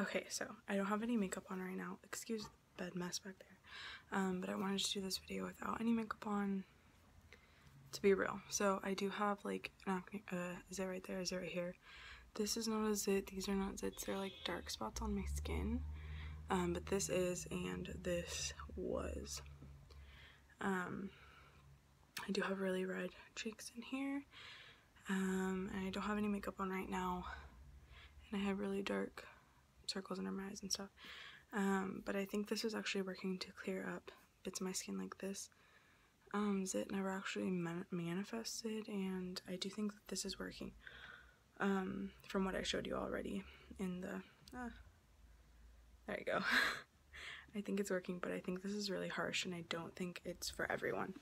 Okay, so I don't have any makeup on right now. Excuse the bed mess back there. Um, but I wanted to do this video without any makeup on to be real. So I do have like an acne, uh, is it right there? Is it right here? This is not a zit. These are not zits. They're like dark spots on my skin. Um, but this is and this was. Um, I do have really red cheeks in here. Um, and I don't have any makeup on right now. And I have really dark circles under my eyes and stuff. Um, but I think this is actually working to clear up bits of my skin like this. Um, zit never actually man manifested, and I do think that this is working. Um, from what I showed you already in the, uh, there you go. I think it's working, but I think this is really harsh, and I don't think it's for everyone.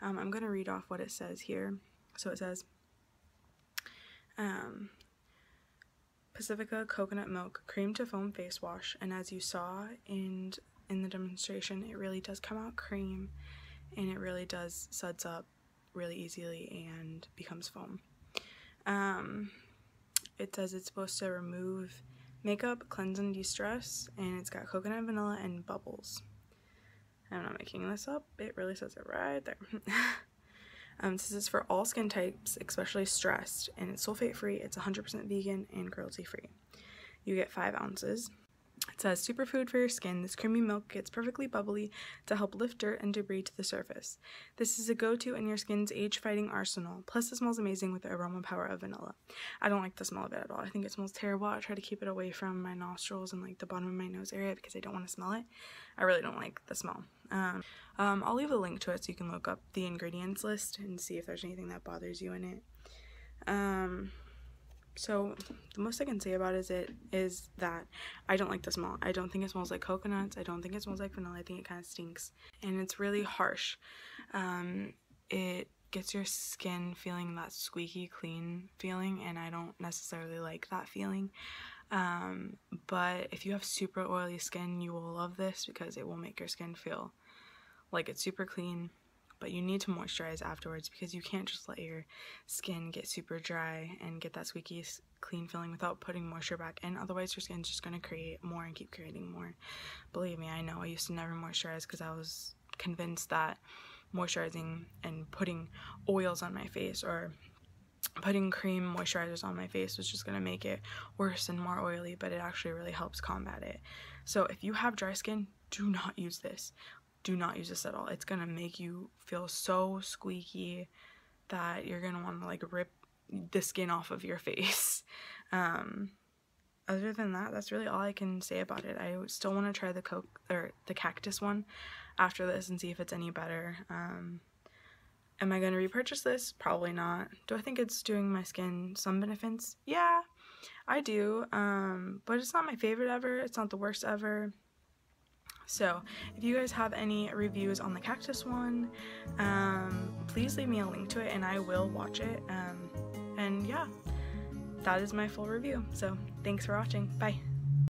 Um, I'm going to read off what it says here. So it says, um, Pacifica coconut milk cream to foam face wash and as you saw in in the demonstration it really does come out cream and it really does suds up really easily and becomes foam. Um, it says it's supposed to remove makeup, cleanse and de-stress and it's got coconut vanilla and bubbles. I'm not making this up, it really says it right there. Um, this is for all skin types, especially stressed, and it's sulfate free, it's 100% vegan, and cruelty free. You get 5 ounces. It says superfood for your skin. This creamy milk gets perfectly bubbly to help lift dirt and debris to the surface. This is a go-to in your skin's age-fighting arsenal. Plus, it smells amazing with the aroma power of vanilla. I don't like the smell of it at all. I think it smells terrible. I try to keep it away from my nostrils and like the bottom of my nose area because I don't want to smell it. I really don't like the smell. Um, um, I'll leave a link to it so you can look up the ingredients list and see if there's anything that bothers you in it. Um, so the most I can say about is it is that I don't like the smell. I don't think it smells like coconuts. I don't think it smells like vanilla. I think it kind of stinks. And it's really harsh. Um, it gets your skin feeling that squeaky clean feeling and I don't necessarily like that feeling. Um, but if you have super oily skin, you will love this because it will make your skin feel like it's super clean but you need to moisturize afterwards because you can't just let your skin get super dry and get that squeaky clean feeling without putting moisture back in. Otherwise your skin's just going to create more and keep creating more. Believe me i know. I used to never moisturize because i was convinced that moisturizing and putting oils on my face or putting cream moisturizers on my face was just going to make it worse and more oily but it actually really helps combat it. So if you have dry skin do not use this do not use this at all. It's gonna make you feel so squeaky that you're gonna want to like rip the skin off of your face. Um, other than that, that's really all I can say about it. I still want to try the coke or the cactus one after this and see if it's any better. Um, am I going to repurchase this? Probably not. Do I think it's doing my skin some benefits? Yeah, I do. Um, but it's not my favorite ever. It's not the worst ever. So if you guys have any reviews on the cactus one, um, please leave me a link to it and I will watch it. Um, and yeah, that is my full review. So thanks for watching. Bye.